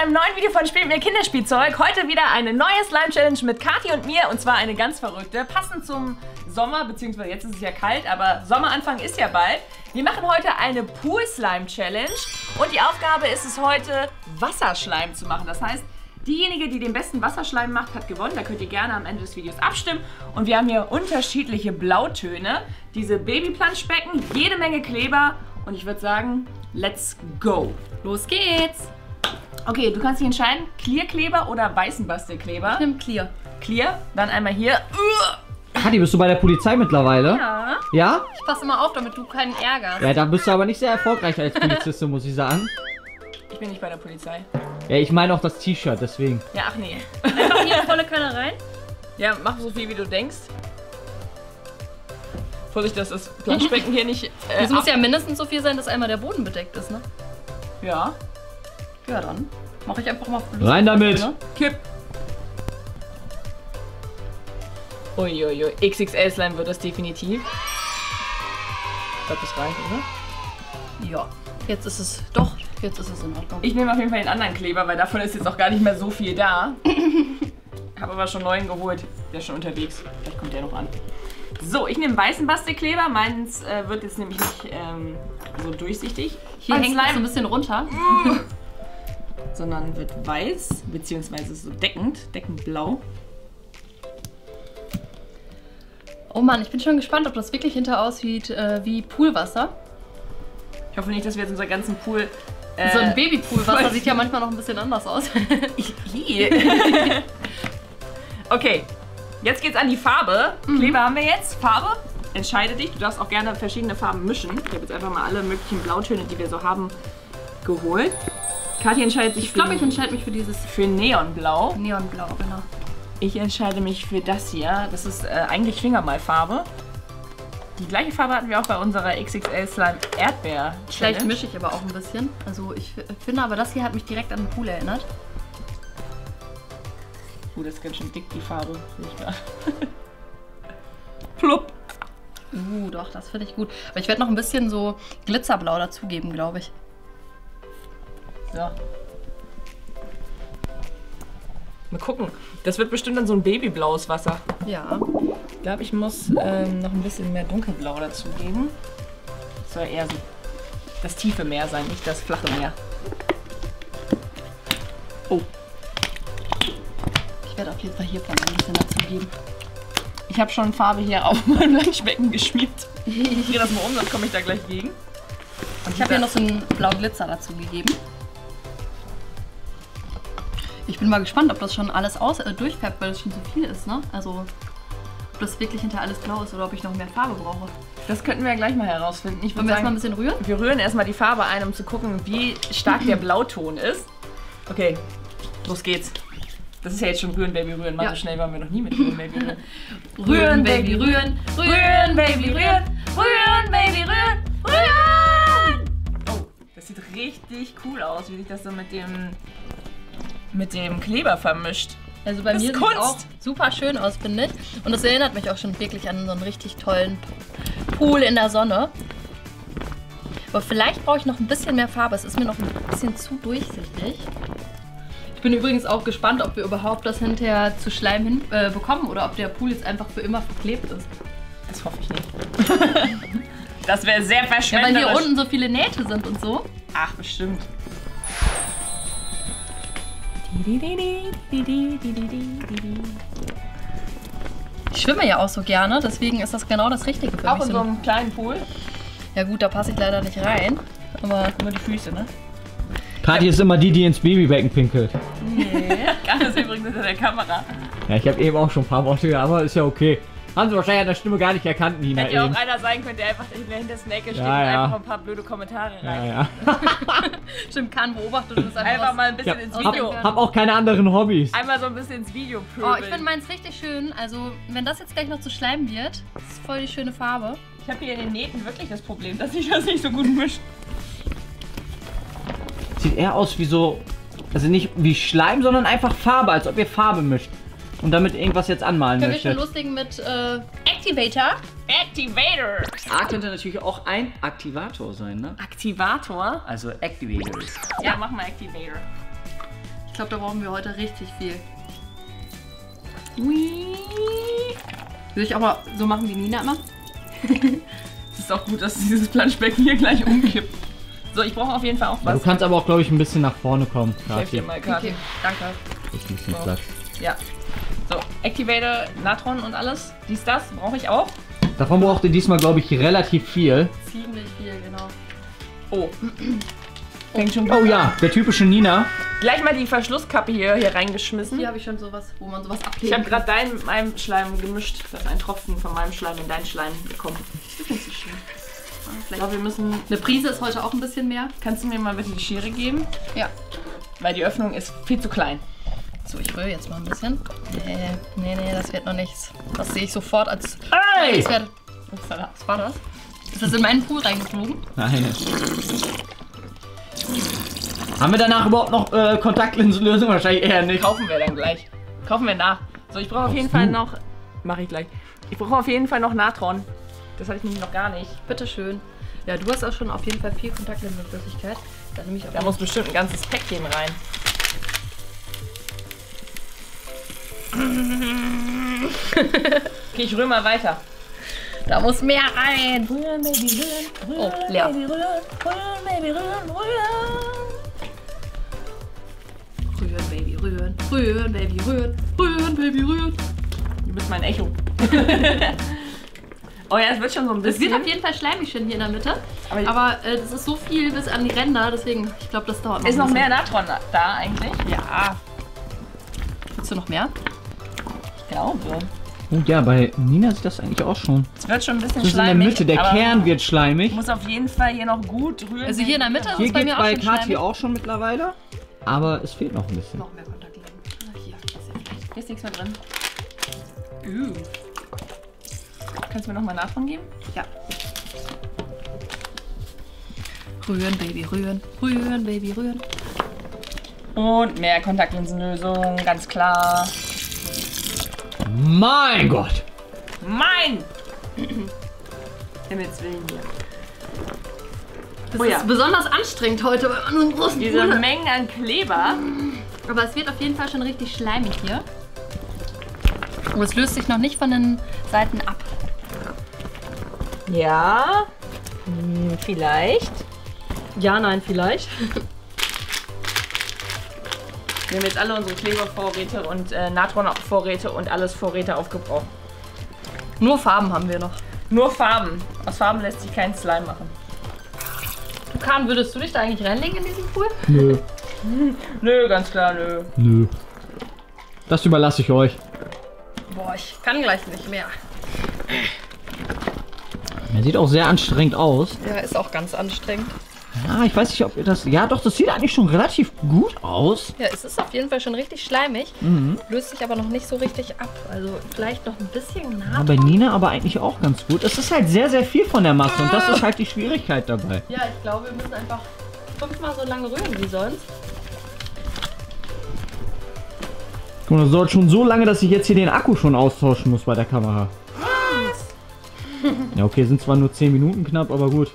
Einem neuen Video von Spiel mir Kinderspielzeug. Heute wieder eine neue Slime-Challenge mit Kathi und mir und zwar eine ganz verrückte. Passend zum Sommer, beziehungsweise jetzt ist es ja kalt, aber Sommeranfang ist ja bald. Wir machen heute eine Pool-Slime-Challenge und die Aufgabe ist es heute, Wasserschleim zu machen. Das heißt, Diejenige, die den besten Wasserschleim macht, hat gewonnen. Da könnt ihr gerne am Ende des Videos abstimmen. Und wir haben hier unterschiedliche Blautöne. Diese Babyplanschbecken, jede Menge Kleber. Und ich würde sagen, let's go. Los geht's! Okay, du kannst dich entscheiden, Clear-Kleber oder weißen Bastelkleber. Ich nehme Clear. Clear, dann einmal hier. Hadi, bist du bei der Polizei mittlerweile? Ja. Ja? Ich passe immer auf, damit du keinen ärgerst. Ja, da bist du aber nicht sehr erfolgreich als Polizistin, muss ich sagen. Ich bin nicht bei der Polizei. Ja, ich meine auch das T-Shirt, deswegen. Ja, ach nee. Einfach hier volle Kanne rein. Ja, mach so viel, wie du denkst. Vorsicht, dass das Planschbecken hier nicht. Äh, Es muss ja mindestens so viel sein, dass einmal der Boden bedeckt ist, ne? Ja. Ja, dann mache ich einfach mal. Rein damit! Ne? Kipp. Uiuiui. XXL Slime wird das definitiv. Ich glaube, das reicht, oder? Ja. Jetzt ist es. Doch, jetzt ist es in Ordnung. Ich nehme auf jeden Fall den anderen Kleber, weil davon ist jetzt auch gar nicht mehr so viel da. Habe aber schon neuen geholt. Der ist schon unterwegs. Vielleicht kommt der noch an. So, ich nehme weißen Bastelkleber. Meins äh, wird jetzt nämlich nicht ähm, so durchsichtig. Hier hängt es so ein bisschen runter. Sondern wird weiß, beziehungsweise so deckend, deckend blau. Oh Mann, ich bin schon gespannt, ob das wirklich hinter aussieht äh, wie Poolwasser. Ich hoffe nicht, dass wir jetzt unseren ganzen Pool. Äh, so ein Babypoolwasser sieht ja manchmal noch ein bisschen anders aus. Okay, jetzt geht's an die Farbe. Kleber haben wir jetzt. Farbe, entscheide dich. Du darfst auch gerne verschiedene Farben mischen. Ich habe jetzt einfach mal alle möglichen Blautöne, die wir so haben, geholt. Kathi entscheidet sich Ich glaube, ich für, entscheide mich für dieses für Neonblau. Neonblau, genau. Ich entscheide mich für das hier. Das ist äh, eigentlich Fingermalfarbe. Die gleiche Farbe hatten wir auch bei unserer XXL Slime Erdbeer. Vielleicht Challenge. mische ich aber auch ein bisschen. Also ich finde aber, das hier hat mich direkt an den Pool erinnert. Uh, das ist ganz schön dick, die Farbe. Sehe ich gerade. Plupp. Uh, doch, das finde ich gut. Aber ich werde noch ein bisschen so Glitzerblau dazugeben, glaube ich. So. Mal gucken. Das wird bestimmt dann so ein babyblaues Wasser. Ja. Ich glaube, ich muss ähm, noch ein bisschen mehr dunkelblau dazugeben. Soll eher das tiefe Meer sein, nicht das flache Meer. Oh, Ich werde auf jeden Fall hier von ein bisschen dazugeben. ich habe schon Farbe hier auf meinem Planschbecken geschmiert. Ich drehe das mal um, sonst komme ich da gleich gegen. Und Ich habe hier noch so einen blauen Glitzer dazu gegeben. Ich bin mal gespannt, ob das schon alles aus äh, durchfärbt, weil es schon so viel ist, ne? Also, ob das wirklich hinter alles blau ist oder ob ich noch mehr Farbe brauche. Das könnten wir ja gleich mal herausfinden. Ich Wollen würde wir erstmal ein sagen, bisschen rühren? wir rühren erstmal die Farbe ein, um zu gucken, wie stark der Blauton ist. Okay, los geht's. Das ist ja jetzt schon Rühren, Baby, Rühren. Mal Ja. so schnell waren wir noch nie mit Rühren, Baby, Rühren. Rühren, Baby, rühren! Rühren, Baby, rühren! Rühren, Baby, rühren! Rühren! Oh, das sieht richtig cool aus, wie sich das so mit dem, mit dem Kleber vermischt. Also bei Das mir ist sieht auch super schön aus, finde ich. Und es erinnert mich auch schon wirklich an so einen richtig tollen Pool in der Sonne. Aber vielleicht brauche ich noch ein bisschen mehr Farbe. Es ist mir noch ein bisschen zu durchsichtig. Ich bin übrigens auch gespannt, ob wir überhaupt das hinterher zu Schleim hin, äh, bekommen oder ob der Pool jetzt einfach für immer verklebt ist. Das hoffe ich nicht. das wäre sehr Ja, weil verschwenderisch. hier unten so viele Nähte sind und so. Ach, bestimmt. Ich schwimme ja auch so gerne, deswegen ist das genau das Richtige für Auch mich. in so einem kleinen Pool. ja gut, da passe ich leider nicht rein. Aber Nur die Füße, ne? Kathi ist immer die, die ins Babybecken pinkelt. Kann das übrigens hinter der Kamera. Ja, ich habe eben auch schon ein paar Worte, aber ist ja okay. Haben sie wahrscheinlich an der Stimme gar nicht erkannt, Nina Hätte ja auch einer sein können, der einfach in der Ecke steht Ja, und ja. einfach ein paar blöde Kommentare rein. ja. Stimmt, kann beobachtet und ist einfach, Einfach mal ein bisschen Ja, ins hab- Video. Hab auch keine anderen Hobbys. Einmal so ein bisschen ins Video Oh, pöbeln. ich finde meins richtig schön. Also, wenn das jetzt gleich noch zu Schleim wird, das ist voll die schöne Farbe. ich habe hier in den Nähten wirklich das Problem, dass sich das nicht so gut mischt. Sieht eher aus wie so, also nicht wie Schleim, sondern einfach Farbe, als ob ihr Farbe mischt. Und damit irgendwas jetzt anmalen Können wir schon loslegen mit äh, Activator? Activator. A könnte natürlich auch ein Aktivator sein, ne? Aktivator. Also Activator. Ja, mach mal Activator. Ich glaube, da brauchen wir heute richtig viel. Ui. Will ich aber so machen wie Nina immer? Es ist auch gut, dass dieses Planschbecken hier gleich umkippt. So, ich brauche auf jeden Fall auch Ja, du was. kannst aber auch, glaube ich, ein bisschen nach vorne kommen. Ich helfe dir Kathi. mal, Kathi. Okay, danke. Ist ein bisschen So. Platz. Ja. Activator, Natron und alles. Dies, das brauche ich auch. Davon braucht ihr diesmal, glaube ich, relativ viel. Ziemlich viel, genau. Oh. Fängt schon gut Oh ja, der typische Nina. Gleich mal die Verschlusskappe hier, hier reingeschmissen. Hier habe ich schon sowas, wo man sowas Ich ablegen habe gerade deinen mit meinem Schleim gemischt. Da ist ein Tropfen von meinem Schleim in deinen Schleim gekommen. Das ist nicht so schlimm. Ich Vielleicht glaube, wir müssen. Eine Prise ist heute auch ein bisschen mehr. Kannst du mir mal bitte die Schere geben? Ja. Weil die Öffnung ist viel zu klein. So, ich rühre jetzt mal ein bisschen. Nee, nee, nee, das wird noch nichts. Das sehe ich sofort als. Ey! Wird, Upsala. was war das? Ist das in meinen Pool reingeflogen? Nein. Haben wir danach überhaupt noch äh, Kontaktlinsenlösung? Wahrscheinlich eher nicht. Kaufen wir dann gleich. Kaufen wir nach. So, ich brauche auf jeden Fall noch. Mache ich gleich. Ich brauche auf jeden Fall noch Natron. Das hatte ich nämlich noch gar nicht. Bitteschön. Ja, du hast auch schon auf jeden Fall viel Kontaktlinsenflüssigkeit. Da Da muss bestimmt ein ganzes Päckchen rein. Okay, ich rühre mal weiter. Da muss mehr rein. Rühren, Baby, rühren, rühren, Oh, leer. Baby, rühren, rühren, Baby, rühren, rühren. Rühren, Baby, rühren. Rühren, Baby, rühren. Rühren, Baby, rühren. Du bist mein Echo. oh ja, es wird schon so ein Es bisschen. wird auf jeden Fall schleimig schön hier in der Mitte. Aber- Aber äh, das ist so viel bis an die Ränder, deswegen, ich glaube, das dauert noch ist noch mehr Natron da eigentlich? Ja. Willst du noch mehr? Glaube. Ja, bei Nina sieht das eigentlich auch schon. Es wird schon ein bisschen ist in der schleimig. Mitte, der Kern wird schleimig. Ich muss auf jeden Fall hier noch gut rühren. Also hier in der Mitte ist es bei mir auch bei schon Kathi schleimig. auch schon mittlerweile. Aber es fehlt noch ein bisschen. Noch mehr Kontaktlinsen. Ah, Hier, ist. Hier nichts mehr drin. Uh. Kannst du mir nochmal Natron geben? Ja. Rühren, Baby, rühren. Rühren, Baby, rühren. Und mehr Kontaktlinsenlösung, ganz klar. Mein Gott! Mein! Himmels Willen hier. Das Oh ja. ist besonders anstrengend heute, weil man so einen großen Diese Pool hat. Mengen an Kleber. Aber es wird auf jeden Fall schon richtig schleimig hier. Und es löst sich noch nicht von den Seiten ab. Ja. Hm, vielleicht. Ja, nein, vielleicht. Wir haben jetzt alle unsere Klebervorräte und äh, Natronvorräte und alles Vorräte aufgebraucht. Nur Farben haben wir noch. Nur Farben. Aus Farben lässt sich kein Slime machen. Du Kahn, würdest du dich da eigentlich reinlegen in diesen Pool? Nö. Nö, ganz klar, nö. Nö. Das überlasse ich euch. Boah, ich kann gleich nicht mehr. Er sieht auch sehr anstrengend aus. Ja, ist auch ganz anstrengend. Ah, ich weiß nicht, ob ihr das. Ja, doch, das sieht eigentlich schon relativ gut aus. Ja, es ist auf jeden Fall schon richtig schleimig. Löst sich aber noch nicht so richtig ab. Also vielleicht noch ein bisschen Ja, nah. bei Nina aber eigentlich auch ganz gut. Es ist halt sehr, sehr viel von der Masse und das ist halt die Schwierigkeit dabei. Ja, ich glaube, wir müssen einfach fünfmal so lange rühren wie sonst. Und das dauert schon so lange, dass ich jetzt hier den Akku schon austauschen muss bei der Kamera. Ja, okay, sind zwar nur 10 Minuten knapp, aber gut.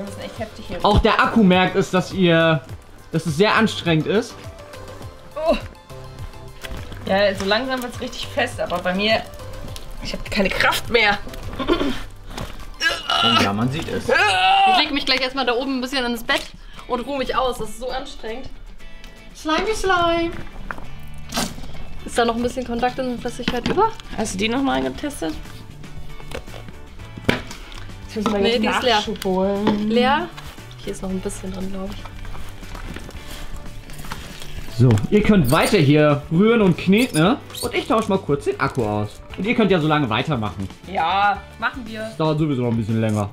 Wir müssen echt heftig hier. Auch der Akku merkt es, dass ihr. dass es sehr anstrengend ist. Ja, so langsam wird es richtig fest, aber bei mir. Ich habe keine Kraft mehr. Oh ja, man sieht es. Ich lege mich gleich erstmal da oben ein bisschen ins Bett und ruhe mich aus. Das ist so anstrengend. Slimy Slime. Ist da noch ein bisschen Kontakt in Flüssigkeit über? Hast du die nochmal getestet? Jetzt müssen wir Nee, jetzt die ist leer. Holen. Leer? Hier ist noch ein bisschen drin, glaube ich. So, ihr könnt weiter hier rühren und kneten, ne? Und ich tausche mal kurz den Akku aus. Und ihr könnt ja so lange weitermachen. Ja. Machen wir. Das dauert sowieso noch ein bisschen länger.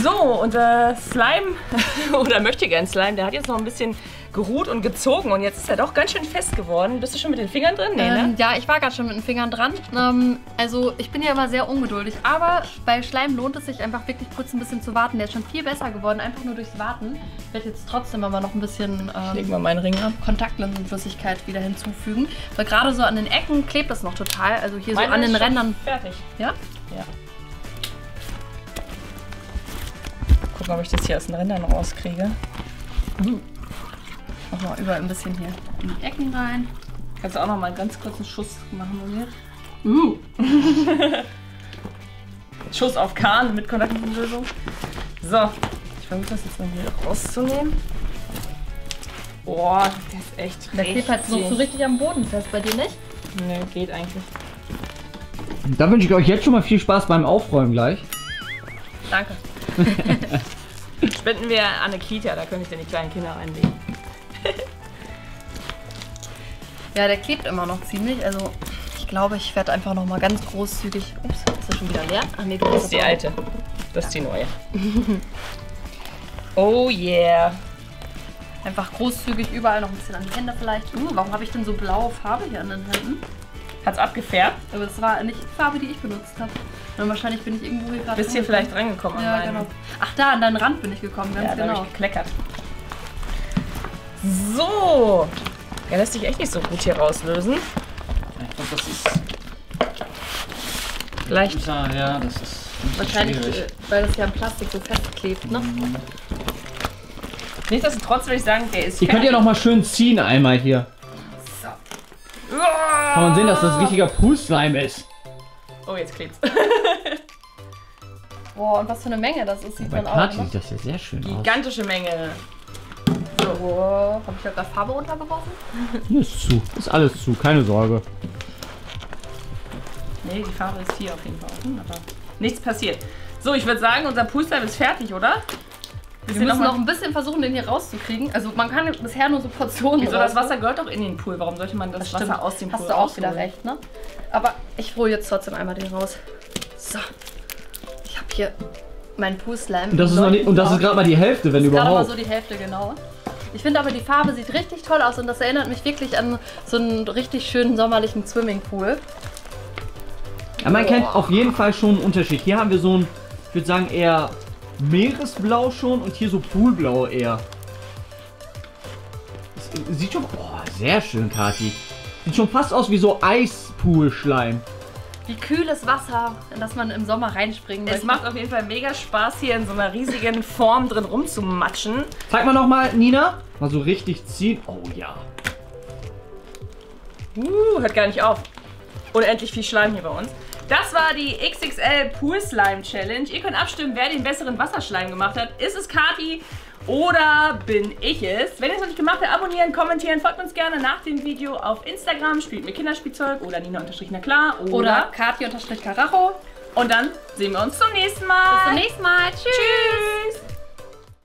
So, unser Slime, oder möchte gern Slime, der hat jetzt noch ein bisschen geruht und gezogen und jetzt ist er doch ganz schön fest geworden. Bist du schon mit den Fingern drin? Nee, Ähm, ne? ja, ich war gerade schon mit den Fingern dran. Ähm, also ich bin ja immer sehr ungeduldig, aber bei Schleim lohnt es sich einfach wirklich kurz ein bisschen zu warten. Der ist schon viel besser geworden, einfach nur durchs Warten. Ich werde jetzt trotzdem aber noch ein bisschen ähm, mal meinen Ring ab. Kontaktlinsenflüssigkeit wieder hinzufügen. Weil gerade so an den Ecken klebt das noch total. Also hier Meiner so an den Rändern. Fertig. Ja? Ja. Gucken, ob ich das hier aus den Rändern rauskriege. Mach mal überall ein bisschen hier in die Ecken rein. Kannst du auch noch mal einen ganz kurzen Schuss machen bei mir? Uh. Schuss auf Kahn mit Kontaktlinsenlösung. So, ich versuche das jetzt mal hier rauszunehmen. Boah, der ist echt Der klebt halt so, so richtig am Boden fest, bei dir nicht? Nee, geht eigentlich. Da wünsche ich euch jetzt schon mal viel Spaß beim Aufräumen gleich. Danke. Spenden wir an eine Kita, da könnte ich denn die kleinen Kinder reinlegen. Ja, der klebt immer noch ziemlich. Also ich glaube, ich werde einfach noch mal ganz großzügig. Ups, ist das schon wieder leer? Ach nee, du Das ist die alte. Das ist die neue. oh yeah. Einfach großzügig überall noch ein bisschen an die Hände vielleicht. Uh, warum habe ich denn so blaue Farbe hier an den Händen? Hat's abgefärbt? Aber das war nicht die Farbe, die ich benutzt habe. Und wahrscheinlich bin ich irgendwo hier gerade. Bist hier vielleicht reingekommen Ja, genau. Ach, da an deinen Rand bin ich gekommen, ganz Ja, da genau. ich gekleckert. So. Er lässt sich echt nicht so gut hier rauslösen. Ich glaube, das ist. Vielleicht. Ja, ja, das ist. Wahrscheinlich, äh, weil das ja am Plastik so festklebt, ne? Nichtsdestotrotz würde ich sagen, der ist Ihr könnt ja noch mal schön ziehen einmal hier. So. Kann man sehen, dass das richtiger Poolslime ist. Oh, jetzt klebt's. Boah, und was für eine Menge das ist, sieht Bei man auch. Kati Ne? sieht das ja sehr schön aus. Gigantische Menge. Boah, habe ich da gerade Farbe runtergeworfen? Hier ist zu. Ist alles zu, keine Sorge. Nee, die Farbe ist hier auf jeden Fall offen, aber nichts passiert. So, ich würde sagen, unser Poolstyle ist fertig, oder? Wir Bisschen müssen noch noch mal- ein bisschen versuchen, den hier rauszukriegen. Also man kann bisher nur so Portionen Wieso, das Wasser gehört doch in den Pool. Warum sollte man das, Das stimmt. Wasser aus dem Hast Pool du auch wieder recht, ne? Aber ich hole jetzt trotzdem einmal den raus. So. Ich habe hier meinen Pool-Slime. Und das ist, das ist gerade mal die Hälfte, wenn Gerade mal überhaupt. so die Hälfte, genau. Ich finde aber, die Farbe sieht richtig toll aus und das erinnert mich wirklich an so einen richtig schönen sommerlichen Swimmingpool. Aber man kennt Boah. auf jeden Fall schon einen Unterschied. Hier haben wir so ein, ich würde sagen, eher Meeresblau schon und hier so Poolblau eher. Sieht schon. Oh, sehr schön, Kati. Sieht schon fast aus wie so Eispool-Schleim. Wie kühles Wasser, in das man im Sommer reinspringen Es möchte. macht auf jeden Fall mega Spaß, hier in so einer riesigen Form drin rumzumatschen. Zeig mal nochmal, Nina. Mal so richtig ziehen. Oh ja. Uh, hört gar nicht auf. Unendlich viel Schleim hier bei uns. Das war die XXL Pool Slime Challenge. Ihr könnt abstimmen, wer den besseren Wasserschleim gemacht hat. Ist es Kati oder bin ich es? Wenn ihr es noch nicht gemacht habt, abonnieren, kommentieren, folgt uns gerne nach dem Video auf Instagram, spielt mit Kinderspielzeug oder Nina-na klar oder, Oder Kati-Karacho. und dann sehen wir uns zum nächsten Mal. Bis zum nächsten Mal. Tschüss. Tschüss.